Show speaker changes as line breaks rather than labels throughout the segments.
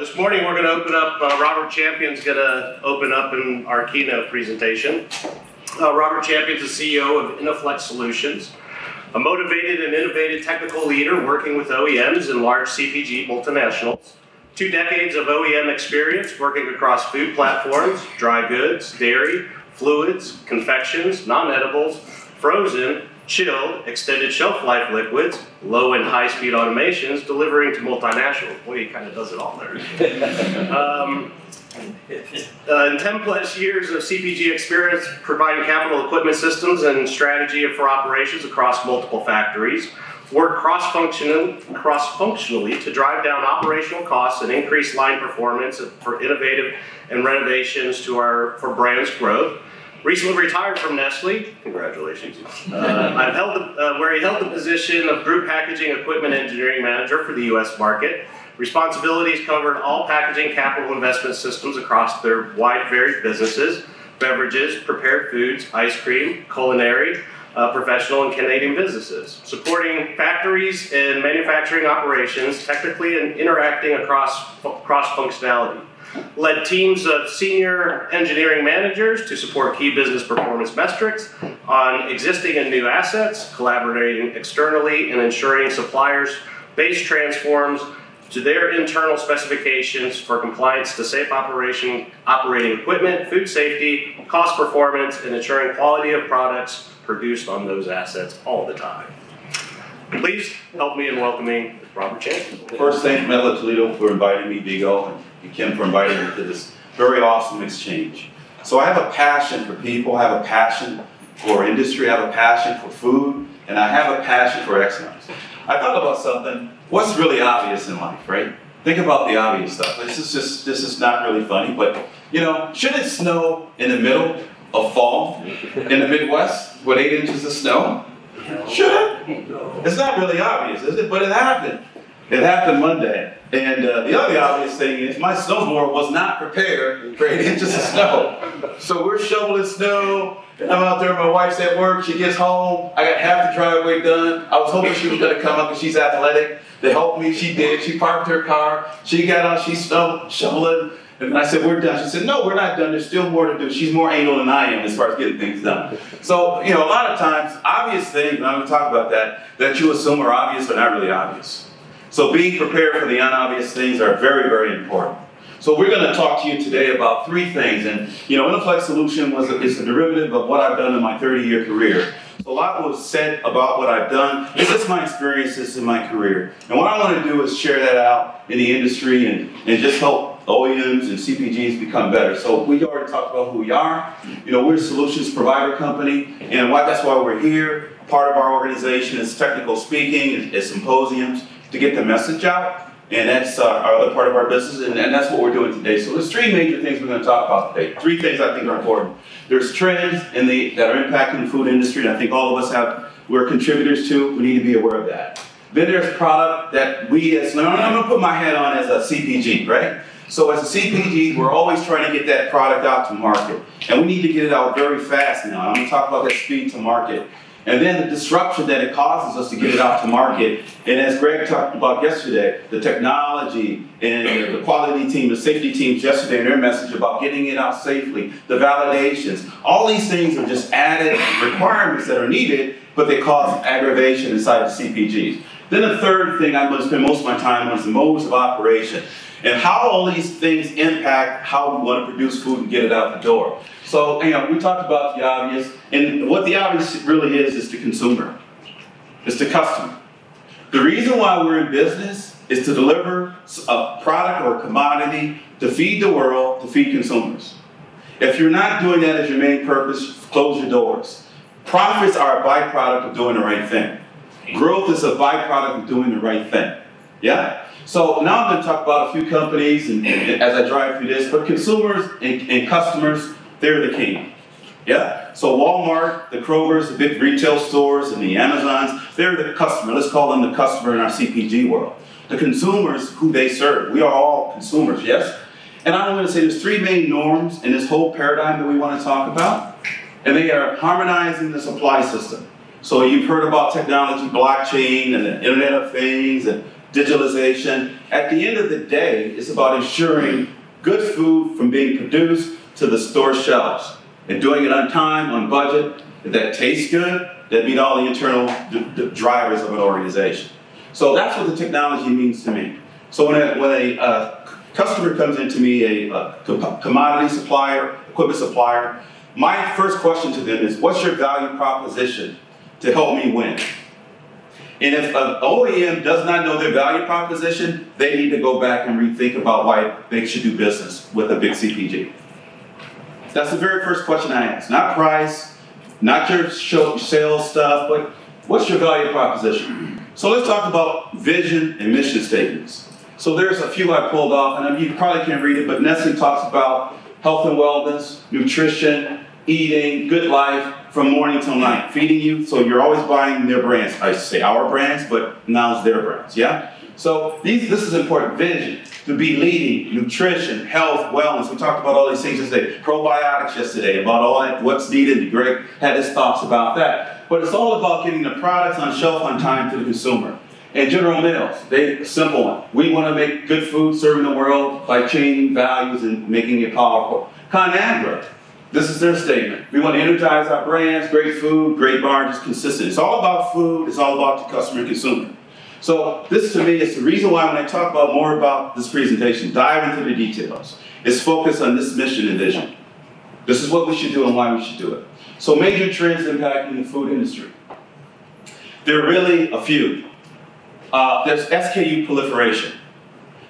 this morning we're going to open up, uh, Robert Champion's going to open up in our keynote presentation. Uh, Robert Champion's the CEO of InnoFlex Solutions, a motivated and innovative technical leader working with OEMs and large CPG multinationals. Two decades of OEM experience working across food platforms, dry goods, dairy, fluids, confections, non-edibles, frozen, chilled, extended shelf life liquids, low and high speed automations, delivering to multinationals. Boy, he kind of does it all there. um, uh, in 10 plus years of CPG experience providing capital equipment systems and strategy for operations across multiple factories, work cross-functionally cross to drive down operational costs and increase line performance for innovative and renovations to our for brands growth Recently retired from Nestle. Congratulations. Uh, I've held the, uh, where he held the position of Group Packaging Equipment Engineering Manager for the U.S. market. Responsibilities covered all packaging capital investment systems across their wide varied businesses, beverages, prepared foods, ice cream, culinary, uh, professional and Canadian businesses, supporting factories and manufacturing operations technically and interacting across cross functionality led teams of senior engineering managers to support key business performance metrics on existing and new assets, collaborating externally and ensuring suppliers' base transforms to their internal specifications for compliance to safe operation, operating equipment, food safety, cost performance, and ensuring quality of products produced on those assets all the time. Please help me in welcoming Robert Champion.
First, thank Mettler Toledo for inviting me, Vigo and Kim for inviting me to this very awesome exchange. So I have a passion for people, I have a passion for industry, I have a passion for food, and I have a passion for excellence. I thought about something, what's really obvious in life, right? Think about the obvious stuff. This is just, this is not really funny, but you know, should it snow in the middle of fall in the Midwest with eight inches of snow? Should it? It's not really obvious, is it? But it happened. It happened Monday. And uh, the other obvious thing is my snowboard was not prepared for eight inches of snow. So we're shoveling snow. And I'm out there, my wife's at work, she gets home, I got half the driveway done. I was hoping she was gonna come up because she's athletic They helped me. She did. She parked her car. She got out, she's snow shoveling. And I said, we're done. She said, no, we're not done. There's still more to do. She's more anal than I am as far as getting things done. So, you know, a lot of times, obvious things, and I'm going to talk about that, that you assume are obvious but not really obvious. So being prepared for the unobvious things are very, very important. So we're going to talk to you today about three things. And, you know, InnoFlex Solution was a, is a derivative of what I've done in my 30-year career. So a lot was said about what I've done. This is my experiences in my career. And what I want to do is share that out in the industry and, and just help OEMs and CPGs become better. So we already talked about who we are. You know, we're a solutions provider company, and why, that's why we're here. Part of our organization is technical speaking, is symposiums to get the message out. And that's uh, our other part of our business, and, and, that's what we're doing today. So there's three major things we're going to talk about today. Three things I think are important. There's trends in the, that are impacting the food industry, and I think all of us have, we're contributors to. We need to be aware of that. Then there's product that we as, I'm going to put my hat on as a CPG, right? So as a CPG, we're always trying to get that product out to market. And we need to get it out very fast now. I'm going to talk about that speed to market. And then the disruption that it causes us to get it out to market. And as Greg talked about yesterday, the technology and the quality team, the safety teams yesterday in their message about getting it out safely, the validations, all these things are just added requirements that are needed, but they cause aggravation inside the CPGs. Then the third thing I'm going to spend most of my time on is the modes of operation and how all these things impact how we want to produce food and get it out the door. So, you know, we talked about the obvious, and what the obvious really is is the consumer, it's the customer. The reason why we're in business is to deliver a product or a commodity to feed the world, to feed consumers. If you're not doing that as your main purpose, close your doors. Profits are a byproduct of doing the right thing. Growth is a byproduct of doing the right thing. Yeah? So now I'm going to talk about a few companies and, and as I drive through this, but consumers and, and customers they're the king. Yeah? So Walmart, the Kroger's, the big retail stores, and the Amazons, they're the customer. Let's call them the customer in our CPG world. The consumers who they serve. We are all consumers, yes? And I'm going to say there's three main norms in this whole paradigm that we want to talk about. And they are harmonizing the supply system. So you've heard about technology, blockchain, and the Internet of Things, and digitalization. At the end of the day, it's about ensuring good food from being produced to the store shelves and doing it on time, on budget, that tastes good, that meet all the internal drivers of an organization. So that's what the technology means to me. So when a, when a uh, customer comes into me, a, a commodity supplier, equipment supplier, my first question to them is, what's your value proposition to help me win? And if an OEM does not know their value proposition, they need to go back and rethink about why they should do business with a big CPG. That's the very first question I ask. Not price, not your sales stuff, but what's your value proposition? So let's talk about vision and mission statements. So there's a few I pulled off, and you probably can't read it, but Nestle talks about health and wellness, nutrition, eating, good life from morning till night, feeding you. So you're always buying their brands. I say our brands, but now it's their brands, yeah? So these, this is important. Vision, to be leading, nutrition, health, wellness. We talked about all these things yesterday. Probiotics yesterday, about all that, what's needed. Greg had his thoughts about that. But it's all about getting the products on shelf on time to the consumer. And General Mills, they simple one. We want to make good food serving the world by changing values and making it powerful. ConAgra, this is their statement. We want to energize our brands, great food, great margins, consistent. It's all about food, it's all about the customer and consumer. So this to me is the reason why when I talk about more about this presentation, dive into the details. It's focused on this mission and vision. This is what we should do and why we should do it. So major trends impacting the food industry. There are really a few. Uh, there's SKU proliferation.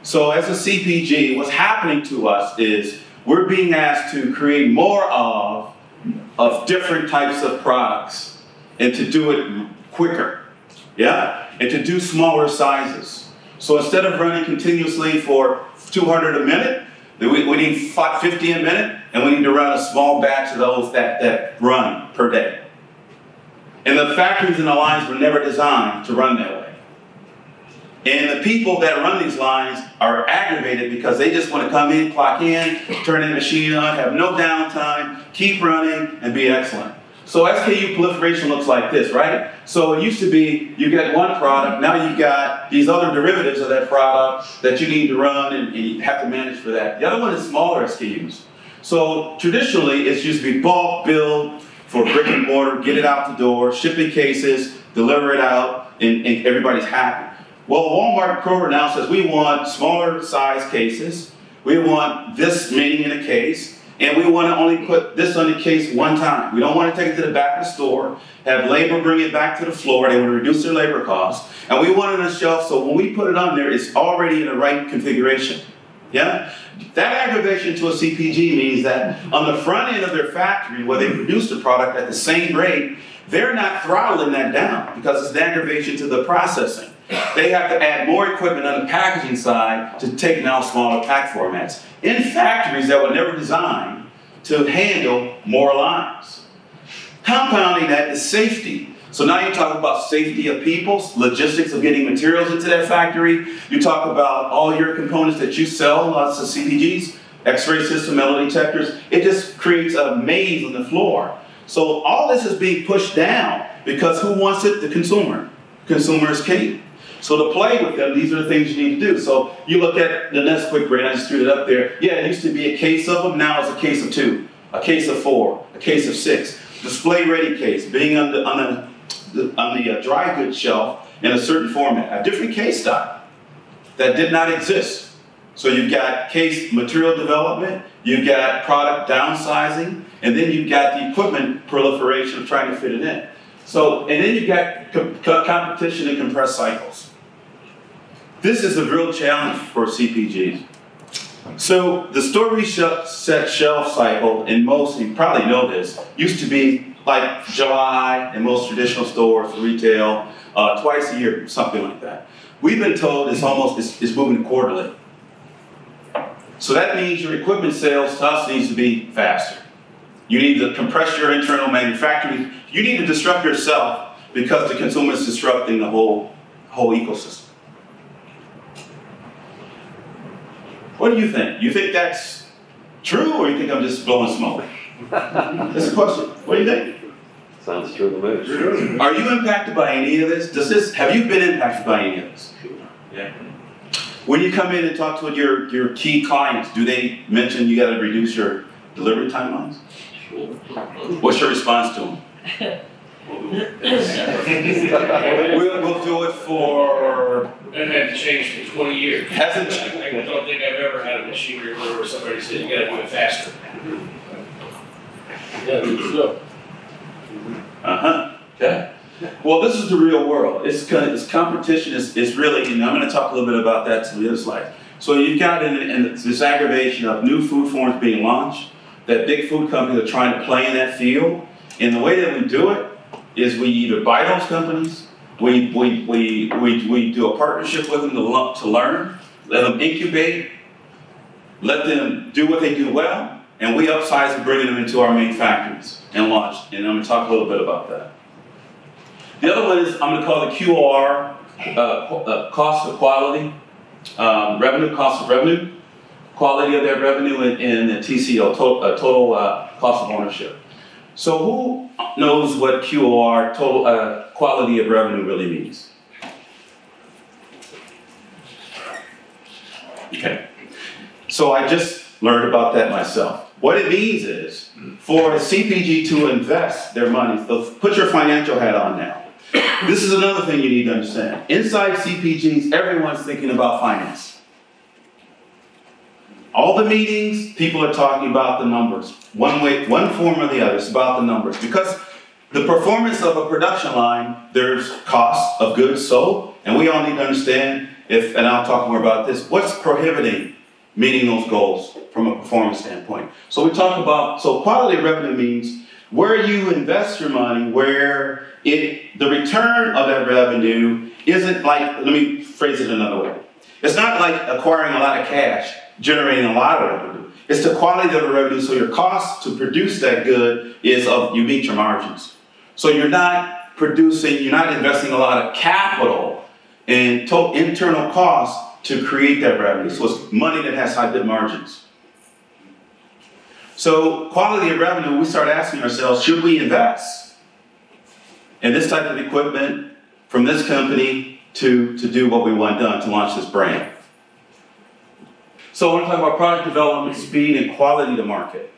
So as a CPG, what's happening to us is we're being asked to create more of, of different types of products and to do it quicker. Yeah? And to do smaller sizes. So instead of running continuously for 200 a minute, we, we need 50 a minute, and we need to run a small batch of those that, that run per day. And the factories and the lines were never designed to run that way. And the people that run these lines are aggravated because they just want to come in, clock in, turn the machine on, have no downtime, keep running, and be excellent. So SKU proliferation looks like this, right? So it used to be you get one product, now you've got these other derivatives of that product that you need to run and, and you have to manage for that. The other one is smaller SKUs. So traditionally, it's used to be bulk build for brick and mortar, get it out the door, shipping cases, deliver it out, and, and everybody's happy. Well, Walmart Kroger now says we want smaller size cases. We want this many in a case. And we want to only put this on the case one time. We don't want to take it to the back of the store, have labor bring it back to the floor. They to reduce their labor costs. And we want it on the shelf so when we put it on there, it's already in the right configuration. Yeah? That aggravation to a CPG means that on the front end of their factory, where they produce the product at the same rate, they're not throttling that down because it's an aggravation to the processing. They have to add more equipment on the packaging side to take now smaller pack formats in factories that were never designed to handle more lines. Compounding that is safety. So now you talk about safety of people, logistics of getting materials into that factory. You talk about all your components that you sell, lots of CPGs, X-ray system, metal detectors. It just creates a maze on the floor. So all this is being pushed down because who wants it? The consumer. Consumer is king. So to play with them, these are the things you need to do. So you look at the Nesquik brand, I just threw it up there. Yeah, it used to be a case of them, now it's a case of two, a case of four, a case of six. Display ready case, being on the, on the, on the uh, dry goods shelf in a certain format, a different case style that did not exist. So you've got case material development, you've got product downsizing, and then you've got the equipment proliferation of trying to fit it in. So, and then you've got co competition and compressed cycles. This is a real challenge for CPGs. So the store reset shelf cycle in most, you probably know this, used to be like July in most traditional stores, retail, uh, twice a year, something like that. We've been told it's almost, it's, it's moving quarterly. So that means your equipment sales to us needs to be faster. You need to compress your internal manufacturing. You need to disrupt yourself because the consumer is disrupting the whole, whole ecosystem. What do you think? You think that's true, or you think I'm just blowing smoke? that's a question. What do you think?
Sounds true to me.
Are you impacted by any of this? Does this have you been impacted by any of this? Yeah. When you come in and talk to your, your key clients, do they mention you got to reduce your delivery timelines? What's your response to them? we'll, we'll do it for.
That had changed for twenty years.
Hasn't.
I don't think I've ever had a machinery where somebody said, you gotta do it faster.
Yeah, good stuff.
Uh huh. Okay. Well, this is the real world. It's, co- it's competition is, is really, and I'm going to talk a little bit about that to the other slide. So you've got in, in this aggravation of new food forms being launched, that big food companies are trying to play in that field. And the way that we do it is we either buy those companies, we, we, we, we, we do a partnership with them to, to learn, let them incubate, let them do what they do well, and we upsize and bring them into our main factories and launch. And I'm going to talk a little bit about that. The other one is I'm going to call the QOR, uh, uh, cost of quality, um, revenue, cost of revenue, quality of their revenue, and, and the TCO, total, uh, total uh, cost of ownership. So who knows what QOR, total uh, quality of revenue, really means? Okay. So I just learned about that myself. What it means is for a CPG to invest their money, so put your financial hat on now. This is another thing you need to understand. Inside CPGs, everyone's thinking about finance. All the meetings, people are talking about the numbers. One way, one form or the other, it's about the numbers. Because the performance of a production line, there's cost of goods sold, and we all need to understand if, and I'll talk more about this, what's prohibiting meeting those goals from a performance standpoint. So we talk about, so quality revenue means where you invest your money, where it, the return of that revenue isn't like, let me phrase it another way. It's not like acquiring a lot of cash, generating a lot of revenue. It's the quality of the revenue, so your cost to produce that good is of, you meet your margins. So you're not producing, you're not investing a lot of capital and to, internal costs to create that revenue. So it's money that has high good margins. So quality of revenue, we start asking ourselves, should we invest in this type of equipment from this company to, to do what we want done to launch this brand? So I want to talk about product development, speed, and quality to market.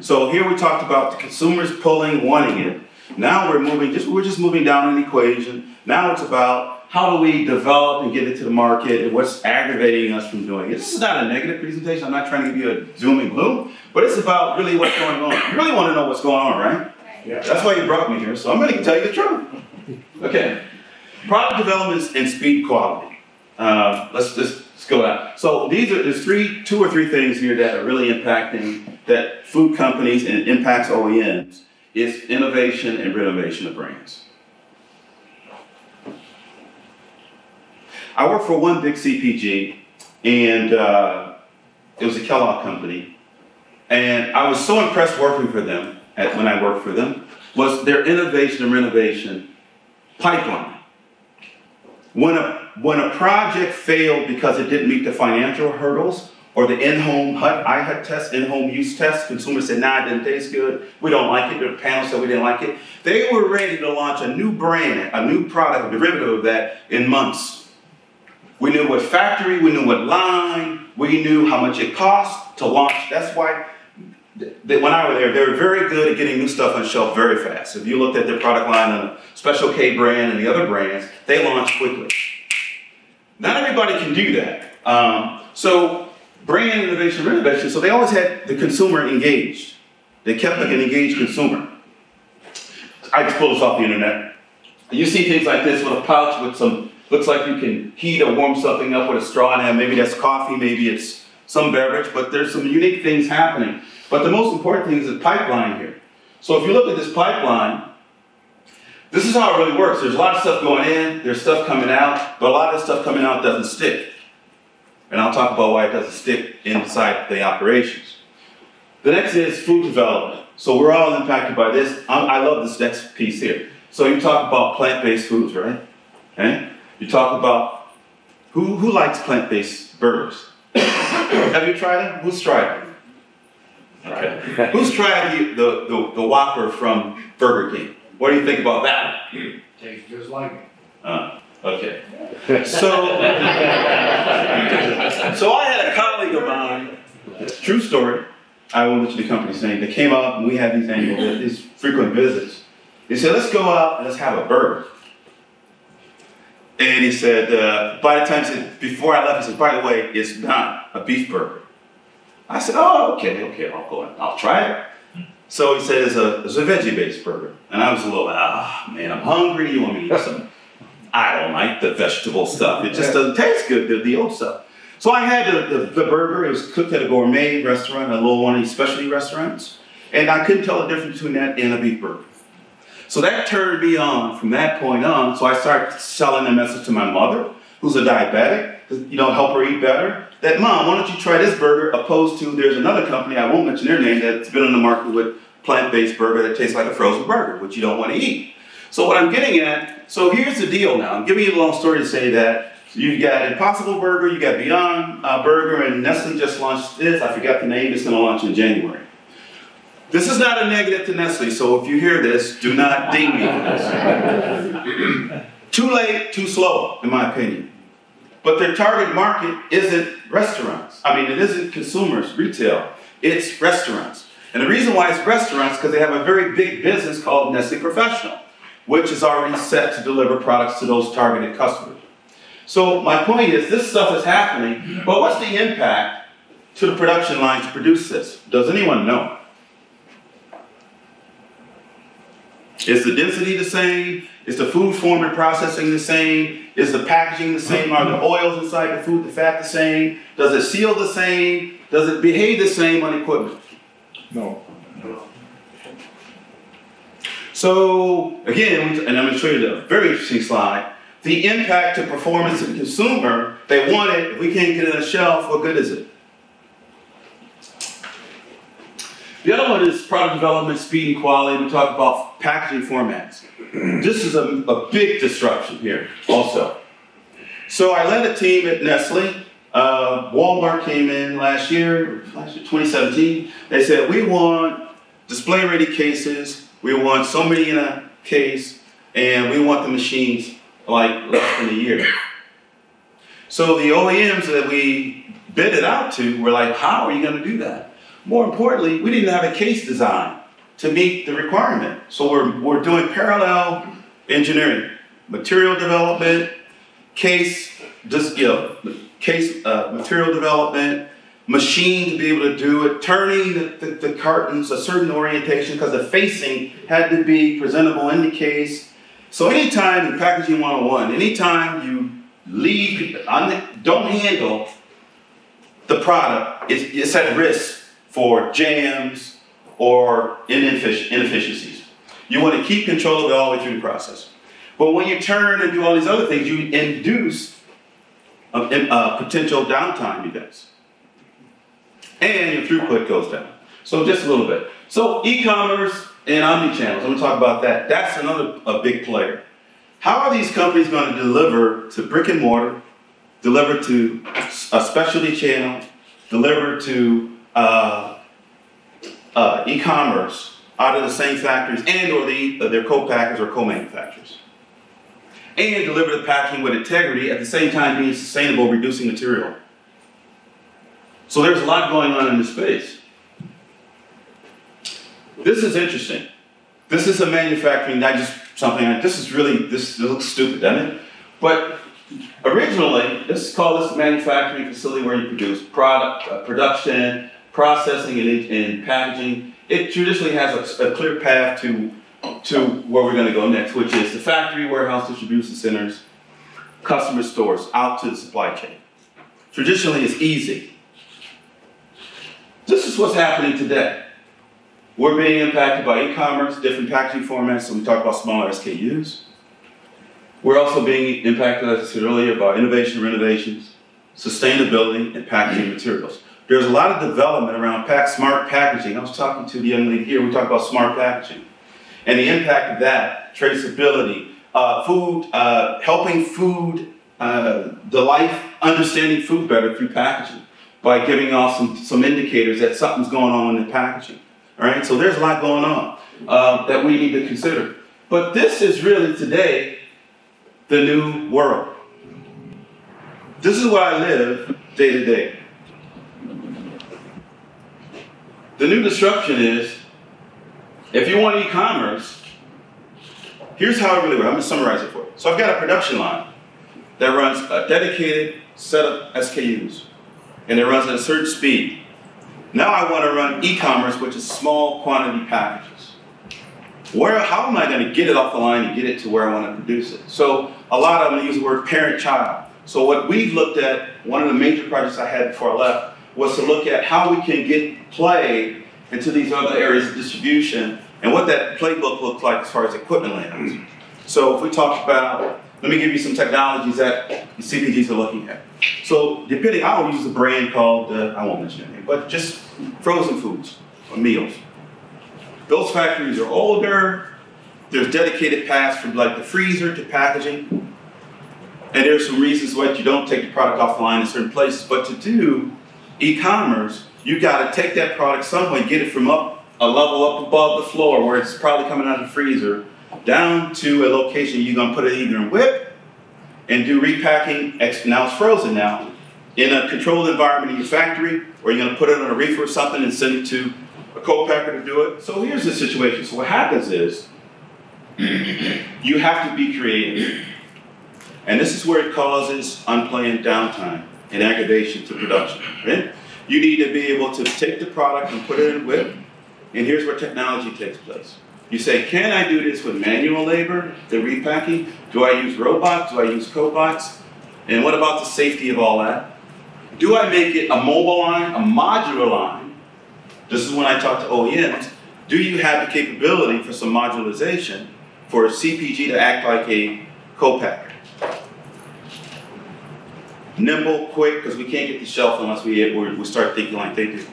So here we talked about the consumers pulling, wanting it. Now we're moving, just we're just moving down an equation. Now it's about how do we develop and get it to the market and what's aggravating us from doing it. This is not a negative presentation. I'm not trying to give you a doom and gloom, but it's about really what's going on. You really want to know what's going on, right?
Yeah.
That's why you brought me here, so I'm going to tell you the truth. Okay. Product development and speed quality. Uh, let's just let's go out. So these are there's three, two or three things here that are really impacting that food companies and impacts OEMs is innovation and renovation of brands. I work for one big CPG, and uh, it was a Kellogg company, and I was so impressed working for them at, when I worked for them was their innovation and renovation pipeline. When a when a project failed because it didn't meet the financial hurdles or the in-home HUD, IHUD test, in-home use test, consumers said, nah, it didn't taste good, we don't like it, the panel said we didn't like it. They were ready to launch a new brand, a new product, a derivative of that in months. We knew what factory, we knew what line, we knew how much it cost to launch. That's why they, when I was there, they were very good at getting new stuff on shelf very fast. If you looked at their product line on the Special K brand and the other brands, they launched quickly. Not everybody can do that. Um, so brand innovation, renovation, so they always had the consumer engaged. They kept like an engaged consumer. I just pulled this off the internet. You see things like this with a pouch with some, looks like you can heat or warm something up with a straw in it. Maybe that's coffee, maybe it's some beverage, but there's some unique things happening. But the most important thing is the pipeline here. So if you look at this pipeline, this is how it really works. There's a lot of stuff going in, there's stuff coming out, but a lot of stuff coming out doesn't stick. And I'll talk about why it doesn't stick inside the operations. The next is food development. So we're all impacted by this. I, I love this next piece here. So you talk about plant-based foods, right? Okay? You talk about who, who likes plant-based burgers? Have you tried them? Who's tried them? Okay. Who's tried the, the, the, the Whopper from Burger King? What do you think about that?
Tastes just like it.
Uh, Okay. So, so I had a colleague of mine, true story, I won't mention the company's name, that came up and we had these annual, these frequent visits. He said, let's go out and let's have a burger. And he said, uh, by the time, he said, before I left, he said, by the way, it's not a beef burger. I said, oh, okay, okay, I'll go, I'll try it. So he said, it's a, it's a veggie-based burger. And I was a little, ah, man, I'm hungry, you want me to eat some? I don't like the vegetable stuff. It just doesn't taste good, the, the old stuff. So I had the, the, the, burger. It was cooked at a gourmet restaurant, a little one of these specialty restaurants. And I couldn't tell the difference between that and a beef burger. So that turned me on from that point on. So I started selling the message to my mother, who's a diabetic, you know, help her eat better. That mom, why don't you try this burger opposed to there's another company, I won't mention their name, that's been on the market with plant-based burger that tastes like a frozen burger, which you don't want to eat. So what I'm getting at, so here's the deal now. I'm giving you a long story to say that you got Impossible Burger, you got Beyond uh, Burger, and Nestle just launched this. I forgot the name. It's going to launch in January. This is not a negative to Nestle, so if you hear this, do not ding me for this. too late, too slow, in my opinion. But their target market isn't restaurants. I mean, it isn't consumers, retail. It's restaurants. And the reason why it's restaurants because they have a very big business called Nestle Professional, which is already set to deliver products to those targeted customers. So my point is, this stuff is happening, but what's the impact to the production line to produce this? Does anyone know? Is the density the same? Is the food form and processing the same? Is the packaging the same? Are the oils inside the food, the fat the same? Does it seal the same? Does it behave the same on equipment?
No.
So again, and I'm going to show you a very interesting slide. The impact to performance of the consumer, they want it, if we can't get it on the shelf, what good is it? The other one is product development, speed, and quality. We talk about packaging formats. this is a, a big disruption here also. So I led a team at Nestle. Uh, Walmart came in last year, last year, 2017. They said, we want display ready cases. We want so many in a case, and we want the machines like less than a year. So the OEMs that we bid it out to were like, how are you going to do that? More importantly, we didn't have a case design to meet the requirement. So we're, we're doing parallel engineering, material development, case, just, you know, case uh, material development, machine to be able to do it, turning the, the, the cartons a certain orientation because the facing had to be presentable in the case. So anytime in packaging 101, anytime you leave, don't handle the product, it's, it's at risk for jams or inefficiencies. You want to keep control of it all the way through the process. But when you turn and do all these other things, you induce a, a potential downtime, you guys. And your throughput goes down. So just a little bit. So e-commerce and omni-channels, I'm going to talk about that. That's another a big player. How are these companies going to deliver to brick and mortar, deliver to a specialty channel, deliver to uh, uh, e-commerce out of the same factories and or the, uh, their co-packers or co-manufacturers. And deliver the packaging with integrity at the same time being sustainable, reducing material. So there's a lot going on in this space. This is interesting. This is a manufacturing, not just something, this is really, this, looks stupid, doesn't it? But originally, this is called this manufacturing facility where you produce product, uh, production, processing and, and packaging, it traditionally has a, a clear path to, to where we're going to go next, which is the factory, warehouse, distribution centers, customer stores, out to the supply chain. Traditionally, it's easy. This is what's happening today. We're being impacted by e-commerce, different packaging formats, so we talk about smaller SKUs. We're also being impacted, as I said earlier, by innovation, renovations, sustainability, and packaging materials. There's a lot of development around pack, smart packaging. I was talking to the young lady here, we talked about smart packaging and the impact of that, traceability, uh, food, uh, helping food, uh, the life, understanding food better through packaging by giving off some, some indicators that something's going on in the packaging. All right, so there's a lot going on uh, that we need to consider. But this is really today the new world. This is where I live day to day. The new disruption is if you want e commerce, here's how it really works. I'm going to summarize it for you. So I've got a production line that runs a dedicated set of SKUs, and it runs at a certain speed. Now I want to run e commerce, which is small quantity packages. Where, how am I going to get it off the line and get it to where I want to produce it? So a lot of them use the word parent child. So what we've looked at, one of the major projects I had before I left, was to look at how we can get play into these other areas of distribution and what that playbook looks like as far as equipment lands. So if we talk about, let me give you some technologies that the CPGs are looking at. So depending, I will use a brand called, uh, I won't mention it, but just frozen foods or meals. Those factories are older, there's dedicated paths from like the freezer to packaging. And there's some reasons why you don't take the product off the line in certain places. But to do e-commerce, you got to take that product somewhere get it from up a level up above the floor where it's probably coming out of the freezer down to a location you're going to put it either in WIP and do repacking. Now it's frozen now in a controlled environment in your factory, or you're going to put it on a reefer or something and send it to a co-packer to do it. So here's the situation. So what happens is you have to be creative. And this is where it causes unplanned downtime and aggravation to production. Right? You need to be able to take the product and put it in a WIP. And here's where technology takes place. You say, can I do this with manual labor, the repacking? Do I use robots? Do I use cobots? And what about the safety of all that? Do I make it a mobile line, a modular line? This is when I talk to OEMs. Do you have the capability for some modularization for a CPG to act like a co-packer? Nimble, quick, because we can't get the shelf unless we, we start thinking like they do.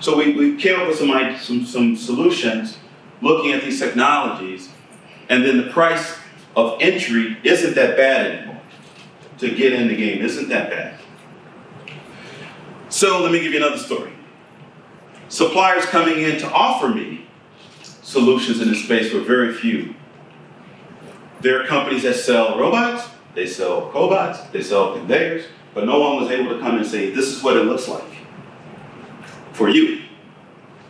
So we, we came up with some, some, some solutions looking at these technologies, and then the price of entry isn't that bad anymore. To get in the game isn't that bad. So let me give you another story. Suppliers coming in to offer me solutions in this space were very few. There are companies that sell robots, they sell cobots, they sell conveyors, but no one was able to come and say, this is what it looks like for you.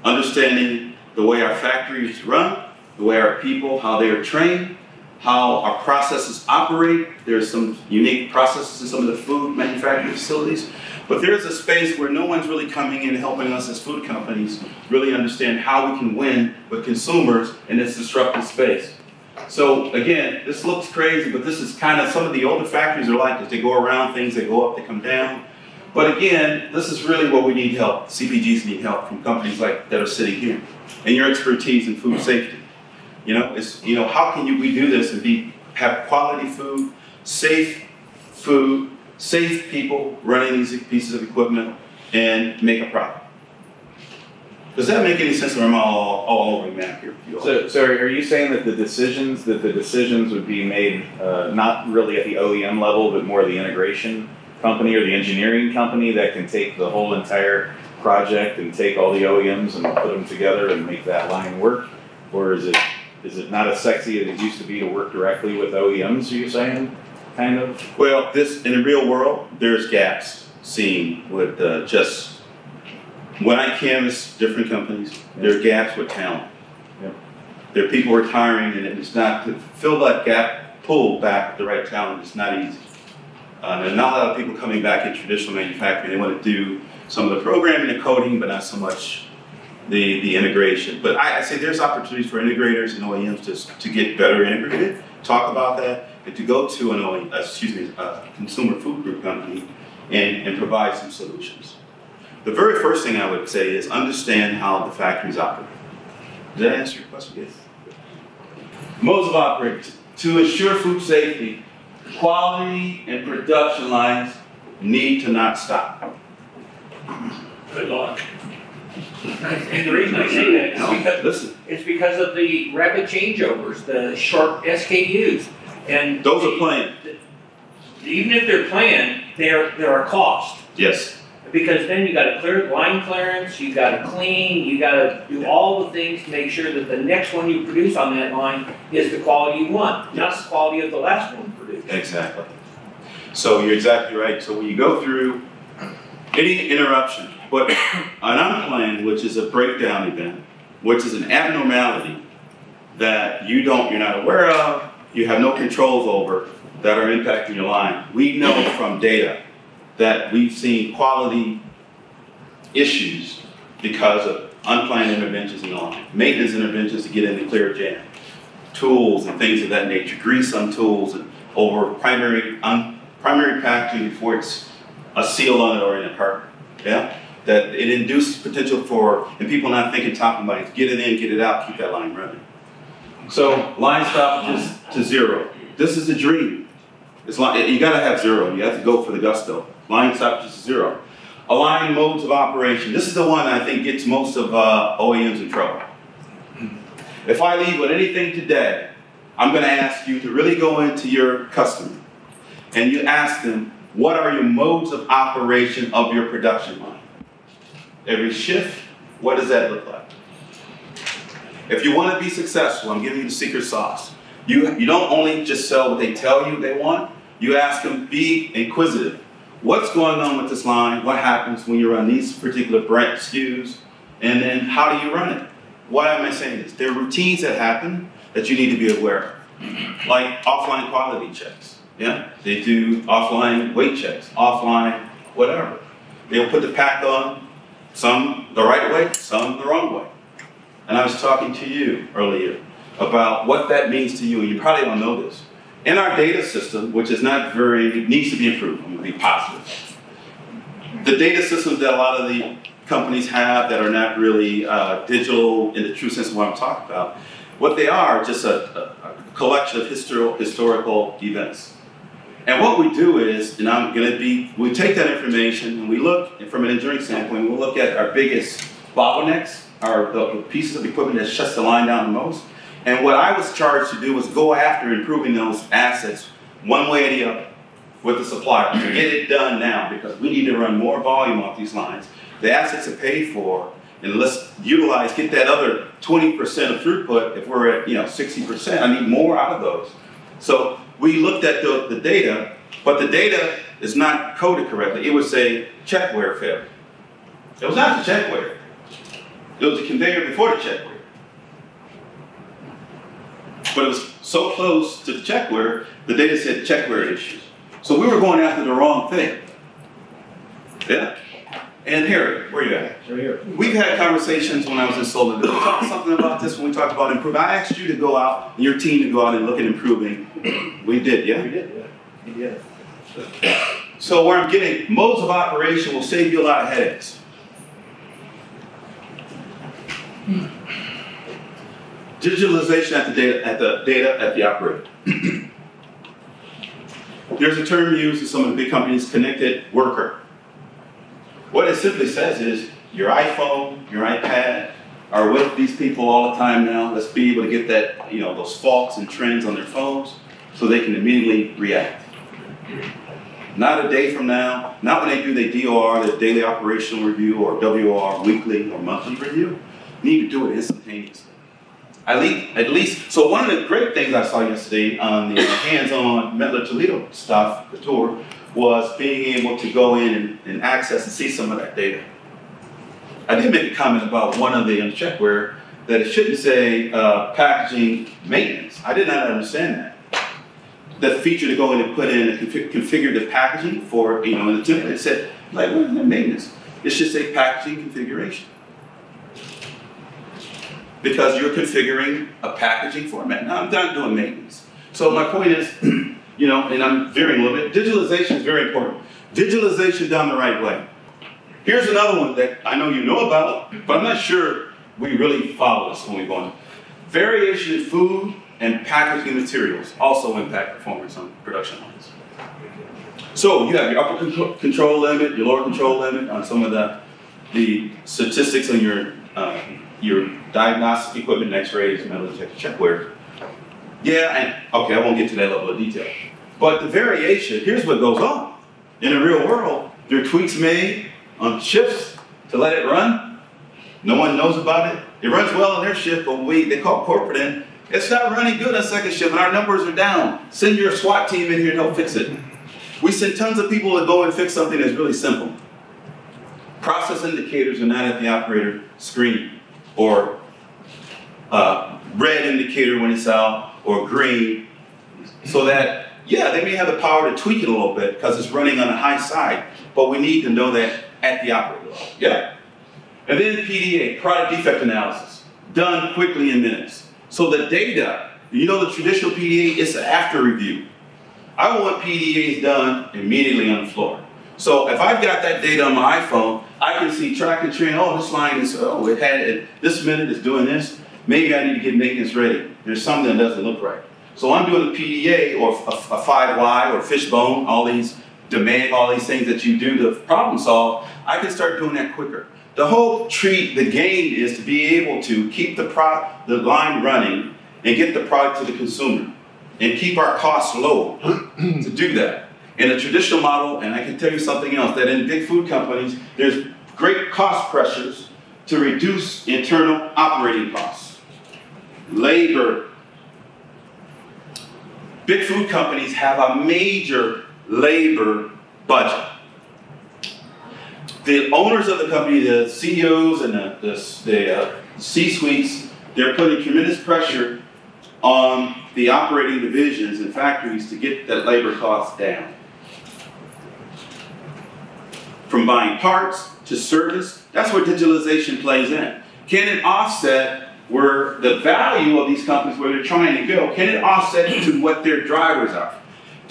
Understanding the way our factories run, the way our people, how they are trained, how our processes operate. There's some unique processes in some of the food manufacturing facilities. But there's a space where no one's really coming in and helping us as food companies really understand how we can win with consumers in this disruptive space. So again, this looks crazy, but this is kind of some of the older factories are like this. They go around things, they go up, they come down. But again, this is really what we need help. CPGs need help from companies like that are sitting here. And your expertise in food safety. You know, it's you know, how can you we do this and be have quality food, safe food, safe people running these pieces of equipment and make a profit? Does that make any sense? Or am I all, all over the map here?
So, so are you saying that the decisions that the decisions would be made uh, not really at the OEM level, but more the integration company or the engineering company that can take the whole entire project and take all the OEMs and put them together and make that line work, or is it is it not as sexy as it used to be to work directly with OEMs? Are you saying, kind of?
Well, this in the real world, there's gaps seen with uh, just when I canvass different companies, there are gaps with talent.
Yep.
There are people retiring, and it's not to fill that gap, pull back the right talent. It's not easy. Uh, there are not a lot of people coming back in traditional manufacturing. They want to do some of the programming and coding, but not so much the, the integration. But I, I say there's opportunities for integrators and OEMs to, to get better integrated, talk about that, and to go to an OEM, excuse me, a consumer food group company and, and provide some solutions. The very first thing I would say is understand how the factories operate. Does that answer your question? Yes. Modes of operation. To ensure food safety, quality and production lines need to not stop.
Good luck.
And the reason I say that is because,
Listen,
it's because of the rapid changeovers, the sharp SKUs. And.
those are
the-
planned.
Even if they're planned, they're, they're a cost.
Yes.
Because then you gotta clear line clearance, you gotta clean, you gotta do all the things to make sure that the next one you produce on that line is the quality you want, not the quality of the last one produced.
Exactly. So you're exactly right. So when you go through any interruption, but an unplanned, which is a breakdown event, which is an abnormality that you don't, you're not aware of, you have no controls over, that are impacting your line. We know from data that we've seen quality issues because of unplanned interventions and all maintenance interventions to get in and clear jam, tools and things of that nature, grease on tools and over primary un, primary packaging before it's a seal on it or in a carton. Yeah, that it induces potential for and people not thinking top of mind, get it in, get it out, keep that line running. So line stoppages to zero. This is a dream. It's like you gotta have zero. You have to go for the gusto. Line to zero. Align modes of operation. This is the one I think gets most of uh, OEMs in trouble. If I leave with anything today, I'm going to ask you to really go into your customer and you ask them, what are your modes of operation of your production line? Every shift, what does that look like? If you want to be successful, I'm giving you the secret sauce. You, you don't only just sell what they tell you they want, you ask them, be inquisitive. What's going on with this line? What happens when you run these particular brand SKUs? And then how do you run it? Why am I saying this? There are routines that happen that you need to be aware of, like offline quality checks. Yeah, they do offline weight checks, offline whatever. They'll put the pack on, some the right way, some the wrong way. And I was talking to you earlier about what that means to you, and you probably don't know this. In our data system, which is not very, needs to be improved, I'm gonna be positive. The data systems that a lot of the companies have that are not really uh, digital in the true sense of what I'm talking about, what they are just a, a, a collection of histor- historical events. And what we do is, and I'm going to be, we take that information and we look, and from an engineering standpoint, we'll look at our biggest bottlenecks, our the pieces of equipment that shuts the line down the most. And what I was charged to do was go after improving those assets one way or the other with the supplier to get it done now because we need to run more volume off these lines. The assets are paid for, and let's utilize, get that other 20% of throughput. If we're at you know 60%, I need more out of those. So we looked at the, the data, but the data is not coded correctly. It would say checkweigher failure. It was not the checkweigher. It was the conveyor before the checkweigher. But it was so close to the checkweigher, the data said checkweigher issues. So we were going after the wrong thing. Yeah? And Harry, where you at?
Right here.
We've had conversations when I was in Solon. Did we talk something about this when we talked about improving? I asked you to go out, and your team to go out and look at improving. We did, yeah?
We did, yeah. Yeah.
So where I'm getting, modes of operation will save you a lot of headaches. Hmm. Digitalization at the data, at the data at the operator. There's a term used in some of the big companies, connected worker. What it simply says is your iPhone, your iPad are with these people all the time now. Let's be able to get that, you know, those faults and trends on their phones so they can immediately react. Not a day from now, not when they do their DOR, their daily operational review, or WR, weekly or monthly review. You need to do it instantaneously. At least, at least, so one of the great things I saw yesterday on the hands-on Mettler Toledo stuff, the tour, was being able to go in and, and access and see some of that data. I did make a comment about one of the um, checkweigher that it shouldn't say uh, packaging maintenance. I did not understand that. The feature to go in and put in and config- configure the packaging for, you know, in the template, it said, like, what is maintenance? It should say packaging configuration. Because you're configuring a packaging format. Now, I'm not doing maintenance. So my point is, you know, and I'm veering a little bit, digitalization is very important. Digitalization done the right way. Here's another one that I know you know about, but I'm not sure we really follow this when we go on. Variation in food and packaging materials also impact performance on production lines. So you have your upper con- control limit, your lower control limit on some of the, the statistics on your, uh, your diagnostic equipment, x-rays, metal detector, checkweigher. Yeah, and okay, I won't get to that level of detail. But the variation, here's what goes on. In the real world, there are tweaks made on shifts to let it run. No one knows about it. It runs well on their shift, but we they call corporate in. It's not running good on second shift and our numbers are down. Send your SWAT team in here and help fix it. We send tons of people to go and fix something that's really simple. Process indicators are not at the operator screen or uh, red indicator when it's out or green so that, yeah, they may have the power to tweak it a little bit because it's running on the high side, but we need to know that at the operator level. Yeah. And then PDA, product defect analysis, done quickly in minutes. So the data, you know the traditional PDA, it's an after review. I want PDAs done immediately on the floor. So if I've got that data on my iPhone, I can see track and train, oh, this line is, oh, it had it, this minute is doing this. Maybe I need to get maintenance ready. There's something that doesn't look right. So I'm doing a PDA or a, a 5Y or fishbone, all these demand, all these things that you do to problem solve, I can start doing that quicker. The whole treat, the game is to be able to keep the pro, the line running and get the product to the consumer and keep our costs low to do that. In a traditional model, and I can tell you something else, that in big food companies, there's great cost pressures to reduce internal operating costs. Labor. Big food companies have a major labor budget. The owners of the company, the CEOs and the, the, the uh, C-suites, they're putting tremendous pressure on the operating divisions and factories to get that labor cost down. From buying parts to service, that's where digitalization plays in. Can it offset where the value of these companies, where they're trying to go, can it offset to what their drivers are?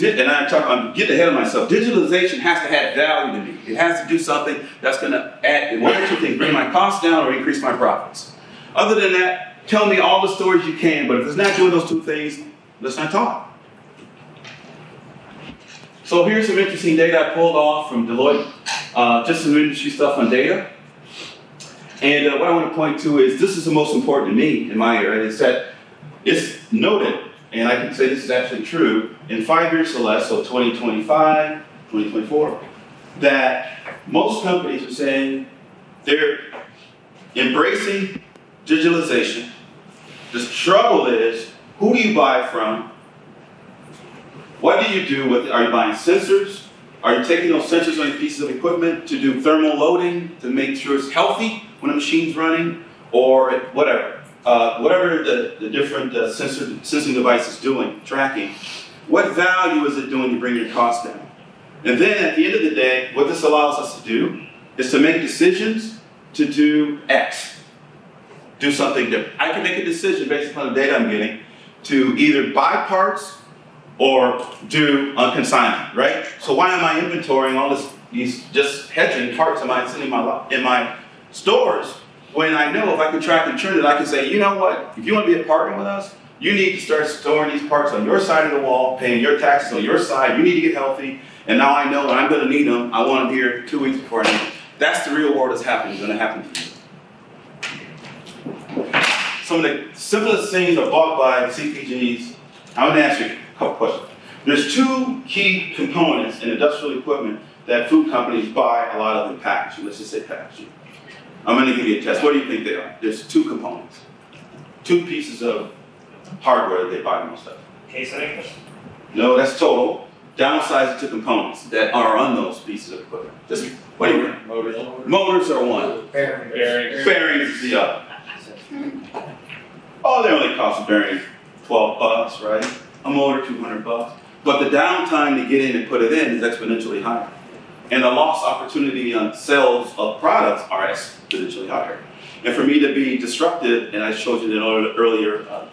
and I talk, I'm getting ahead of myself. Digitalization has to add value to me. It has to do something that's going to add one or two things: bring my costs down or increase my profits. Other than that, tell me all the stories you can. But if it's not doing those two things, let's not talk. So here's some interesting data I pulled off from Deloitte, uh, just some industry stuff on data. And uh, what I want to point to is this is the most important to me in my area. Is that it's noted and I can say this is actually true, in five years or less, so 2025, 2024, that most companies are saying they're embracing digitalization. The struggle is who do you buy from? What do you do with Are you buying sensors? Are you taking those sensors on your pieces of equipment to do thermal loading to make sure it's healthy when a machine's running or whatever? uh, whatever the, the different uh, sensor, sensing device is doing, tracking, what value is it doing to bring your cost down? And then at the end of the day, what this allows us to do is to make decisions to do X, do something different. I can make a decision based upon the data I'm getting to either buy parts or do on consignment, right? So why am I inventorying all this, these just hedging parts in my, in my, in my stores when I know if I can track and turn it, I can say, you know what, if you want to be a partner with us, you need to start storing these parts on your side of the wall, paying your taxes on your side. You need to get healthy. And now I know that I'm going to need them. I want them here two weeks before I need them. That's the real world that's happening, going to happen to you. Some of the simplest things are bought by CPGs. I'm going to ask you couple questions. There's two key components in industrial equipment that food companies buy a lot of in packaging. Let's just say packaging. I'm going to give you a test. What do you think they are? There's two components, two pieces of hardware that they buy most of.
Case Casing?
No, that's total. Downsize it to components that are on those pieces of equipment. Just what do you think?
Motors.
Motors are one.
Bearings.
Bearings is the other. Oh, they only cost a bearing 12 bucks, right? A motor, 200 bucks. But the downtime to get in and put it in is exponentially higher. And the lost opportunity on sales of products are exponentially higher. And for me to be disruptive, and I showed you in earlier uh,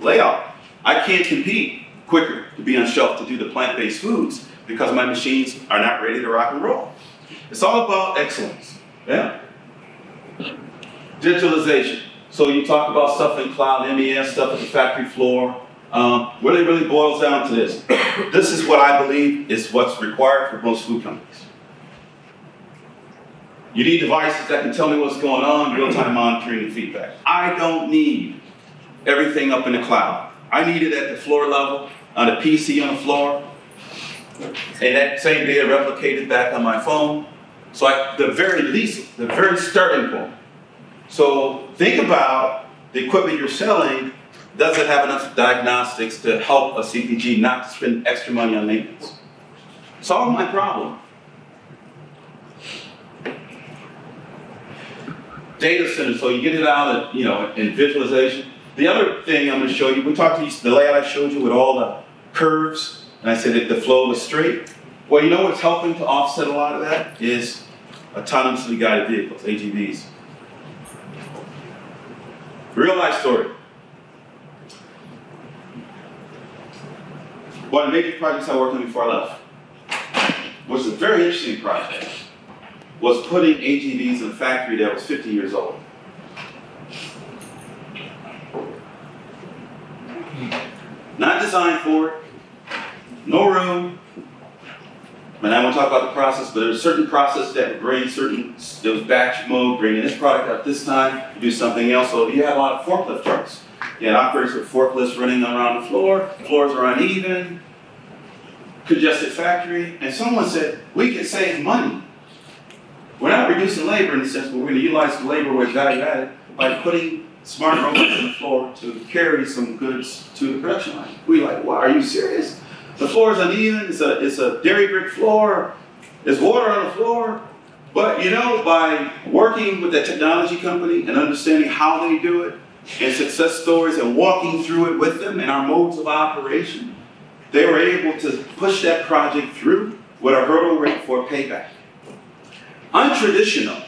layout, I can't compete quicker to be on shelf to do the plant-based foods because my machines are not ready to rock and roll. It's all about excellence. Yeah. Digitalization. So you talk about stuff in cloud, MES, stuff at the factory floor. Um, really, really boils down to this. this is what I believe is what's required for most food companies. You need devices that can tell me what's going on, real-time monitoring and feedback. I don't need everything up in the cloud. I need it at the floor level, on a PC on the floor, and that same data replicated back on my phone. So I, the very least, the very starting point. So think about the equipment you're selling does it have enough diagnostics to help a CPG not to spend extra money on maintenance? Solve my problem. Data center, so you get it out of, you know, in visualization. The other thing I'm gonna show you, we talked to you, the layout I showed you with all the curves, and I said that the flow was straight. Well, you know what's helping to offset a lot of that is autonomously guided vehicles, AGVs. Real life story. One of the major projects I worked on before I left was a very interesting project, was putting AGVs in a factory that was 50 years old. Not designed for it, no room. And I won't talk about the process, but there's a certain process that would bring certain, there was batch mode, bringing this product out this time, do something else. So you had a lot of forklift trucks. You had operators with forklifts running around the floor, floors are uneven, congested factory, and someone said, we can save money. We're not reducing labor in the sense, but we're going to utilize the labor where it's value added by putting smart robots on the floor to carry some goods to the production line. We like, wow, are you serious? The floor is uneven, it's a, it's a dairy brick floor, there's water on the floor. But you know, by working with that technology company and understanding how they do it, and success stories and walking through it with them and our modes of operation, they were able to push that project through with a hurdle rate for payback. Untraditional.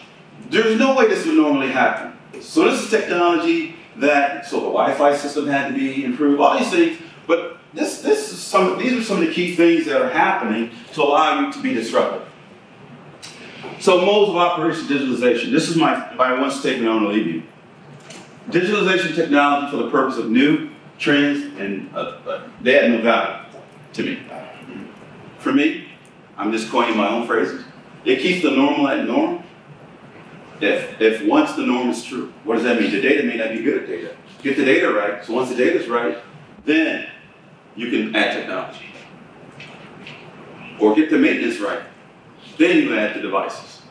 There's no way this would normally happen. So this is technology that, so the Wi-Fi system had to be improved, all these things, but this, this is some, these are some of the key things that are happening to allow you to be disruptive. So modes of operation digitalization. This is my, my one statement I want to leave you. Digitalization technology for the purpose of new trends and uh, uh, they add no value to me. For me, I'm just coining my own phrases. It keeps the normal at norm. If, if once the norm is true, what does that mean? The data may not be good at data. Get the data right. So once the data is right, then you can add technology. Or get the maintenance right. Then you add the devices.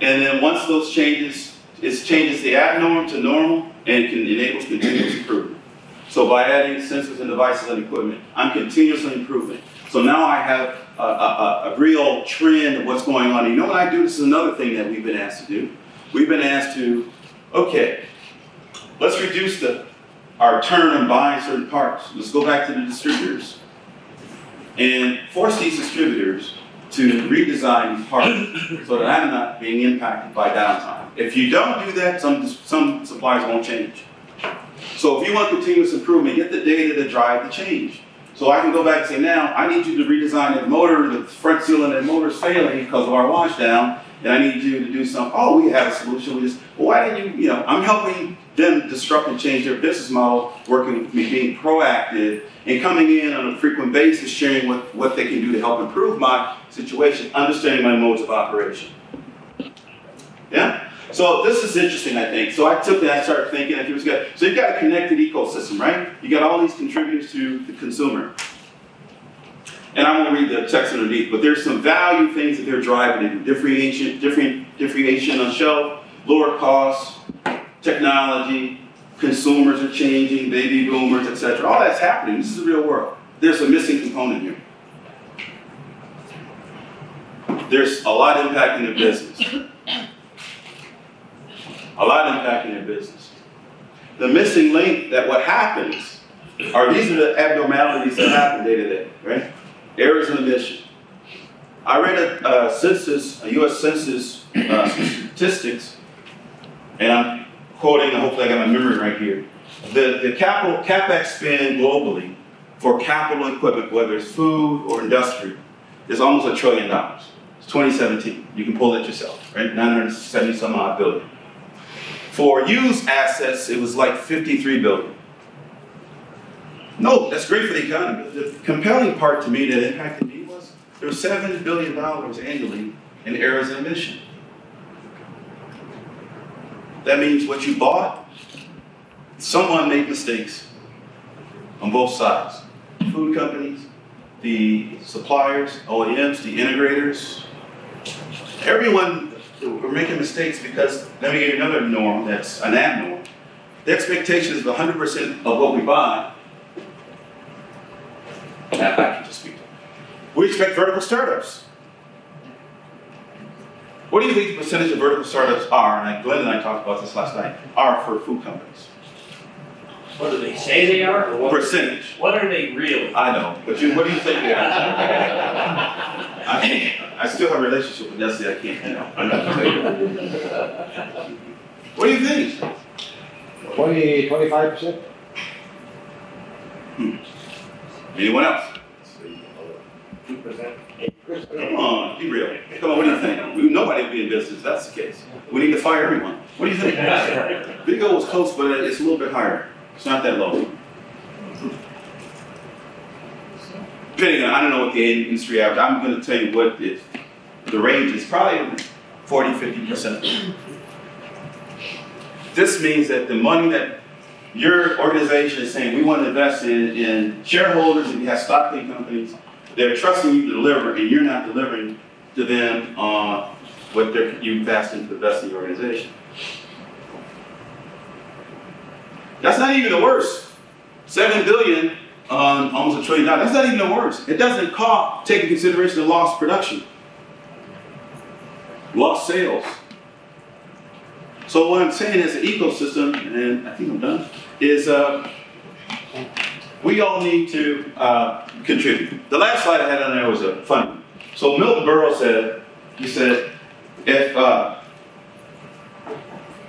And then once those changes, it changes the abnorm to normal and can enable continuous improvement. So by adding sensors and devices and equipment, I'm continuously improving. So now I have a, a, a, real trend of what's going on. You know what I do? This is another thing that we've been asked to do. We've been asked to, okay, let's reduce the our turn on buying certain parts. Let's go back to the distributors and force these distributors to redesign parts so that I'm not being impacted by downtime. If you don't do that, some, some suppliers won't change. So if you want continuous improvement, get the data to drive the change. So I can go back and say, now I need you to redesign that motor, the front seal in that motor is failing because of our wash down, and I need you to do something. Oh, we have a solution. We just, well, why didn't you, you know, I'm helping them disrupt and change their business model, working with me, being proactive, and coming in on a frequent basis, sharing what, what they can do to help improve my situation, understanding my modes of operation. Yeah? So this is interesting, I think. So I took that, I started thinking, it was good. So you've got a connected ecosystem, right? You got all these contributors to the consumer. And I won't read the text underneath, but there's some value things that they're driving. Differentiation, different, differentiation on shelf, lower costs, technology, consumers are changing, baby boomers, etc. All that's happening. This is the real world. There's a missing component here. There's a lot impacting the business. A lot impacting their business. The missing link that what happens are these are the abnormalities that happen day to day, right? Errors in omission. I read a, a census, a U.S. Census uh, statistics, and I'm quoting, hopefully I got my memory right here. The, the capital capex spend globally for capital equipment, whether it's food or industry, is almost a trillion dollars. It's 2017. You can pull it yourself, right? 970 some odd billion. For used assets, it was like 53 billion. No, that's great for the economy. The compelling part to me that impacted me was there was $7 billion annually in errors and omission. That means what you bought, someone made mistakes on both sides. Food companies, the suppliers, OEMs, the integrators, everyone we're making mistakes because let me give you another norm that's an abnorm. the expectation is 100% of what we buy. Now, I can just speak. We expect vertical startups. What do you think the percentage of vertical startups are? And Glenn and I talked about this last night. Are for food companies.
What do they say they are, or what,
Percentage.
what are they really?
I know, but you, what do you think they are? I, I still have a relationship with Nestle. I can't, you know. I'm not tell you. What do you think?
Twenty, twenty-five percent? Hmm.
Anyone else?
Two percent.
Come on, be real. Come on, what do you think? We- Nobody would be in business if that's the case. We need to fire everyone. What do you think? Big O was close, but it's a little bit higher. It's not that low. Depending on, I don't know what the industry average, I'm gonna tell you what the range is probably 40, 50 percent. This means that the money that your organization is saying, we want to invest in, in shareholders and you have stock in companies, they're trusting you to deliver and you're not delivering to them on what you invest into the best in your organization. That's not even the worst. Seven billion on almost a trillion dollars. That's not even the worst. It doesn't cost, take into consideration the lost production, lost sales. So what I'm saying is the ecosystem, and I think I'm done, is uh, we all need to uh, contribute. The last slide I had on there was a fun one. So Milton Berle said, he said, if uh,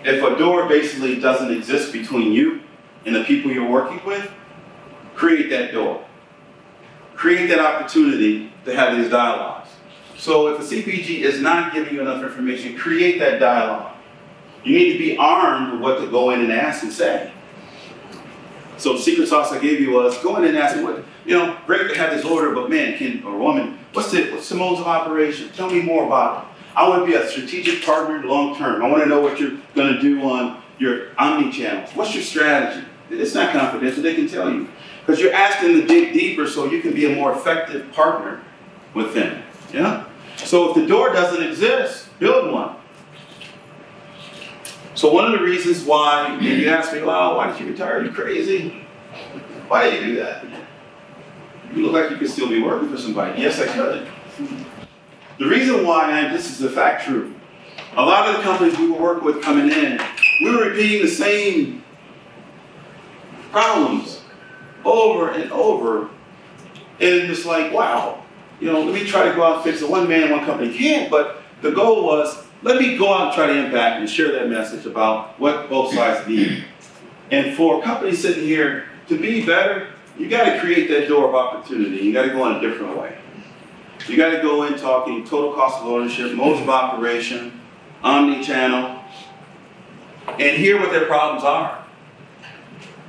if a door basically doesn't exist between you and the people you're working with, create that door. Create that opportunity to have these dialogues. So if a CPG is not giving you enough information, create that dialogue. You need to be armed with what to go in and ask and say. So the secret sauce I gave you was go in and ask me what, you know, great to have this order, but man, can, or woman, what's it, what's the modes of operation? Tell me more about it. I want to be a strategic partner long term. I want to know what you're going to do on your omni channels. What's your strategy? It's not confidential, they can tell you. Because you're asking to dig deeper so you can be a more effective partner with them. Yeah? So if the door doesn't exist, build one. So one of the reasons why, you ask me, well, why did you retire? Are you crazy? Why did you do that? You look like you could still be working for somebody. Yes, I could. The reason why, and this is a fact true, a lot of the companies we work with coming in, we were repeating the same problems over and over. And it's like, wow, you know, let me try to go out and fix it. One man, one company can't, but the goal was, let me go out and try to impact and share that message about what both sides need. And for companies sitting here to be better, you got to create that door of opportunity. You got to go in a different way. You got to go in talking total cost of ownership, modes of operation, omni-channel, and hear what their problems are.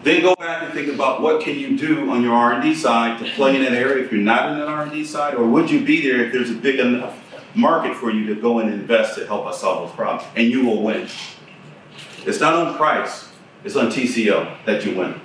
Then go back and think about what can you do on your R&D side to play in that area if you're not in that R&D side, or would you be there if there's a big enough market for you to go and invest to help us solve those problems, and you will win. It's not on price, it's on TCO that you win.